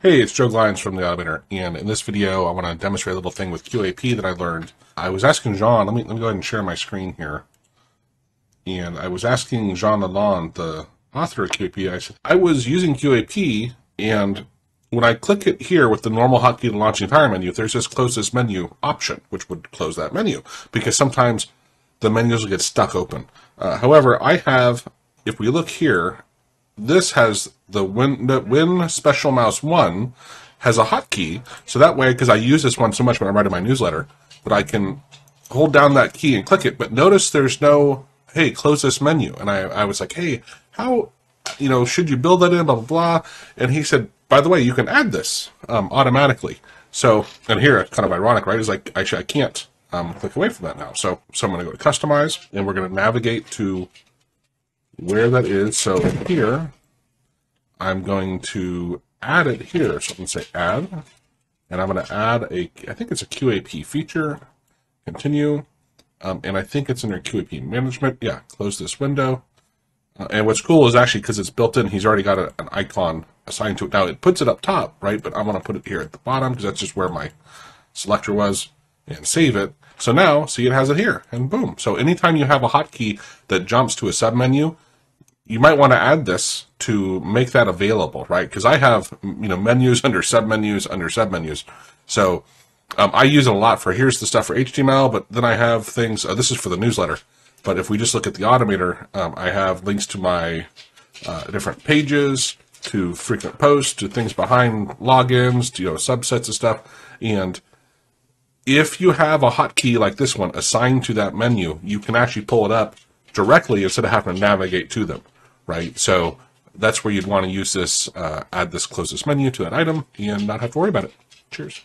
Hey, it's Joe Glines from the Automator, and in this video, I want to demonstrate a little thing with QAP that I learned. I was asking Jean, let me, let me go ahead and share my screen here. And I was asking Jean Lalonde, the author of QAP, I said, I was using QAP, and when I click it here with the normal hotkey to launch the entire menu, there's this close this menu option, which would close that menu, because sometimes the menus will get stuck open. Uh, however, I have, if we look here, this has the Win, the Win Special Mouse 1 has a hotkey, so that way, because I use this one so much when I'm writing my newsletter, that I can hold down that key and click it, but notice there's no, hey, close this menu. And I, I was like, hey, how, you know, should you build that in, blah, blah, blah. And he said, by the way, you can add this um, automatically. So, and here, kind of ironic, right? Is like, actually, I can't um, click away from that now. So, so I'm going to go to Customize, and we're going to navigate to where that is. So here, I'm going to add it here. So I'm going to say add, and I'm going to add a, I think it's a QAP feature, continue, um, and I think it's under QAP management. Yeah, close this window. Uh, and what's cool is actually because it's built in, he's already got a, an icon assigned to it. Now it puts it up top, right? But I'm going to put it here at the bottom because that's just where my selector was and save it. So now, see, it has it here and boom. So anytime you have a hotkey that jumps to a submenu, you might want to add this to make that available, right? Because I have, you know, menus under submenus under submenus. So um, I use it a lot for here's the stuff for HTML, but then I have things, uh, this is for the newsletter. But if we just look at the automator, um, I have links to my uh, different pages, to frequent posts, to things behind logins, to, you know, subsets of stuff. And if you have a hotkey like this one assigned to that menu, you can actually pull it up directly instead of having to navigate to them right? So that's where you'd want to use this, uh, add this close this menu to that item and not have to worry about it. Cheers.